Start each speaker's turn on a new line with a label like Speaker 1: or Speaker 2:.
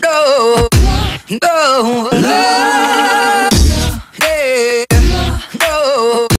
Speaker 1: go, go, love.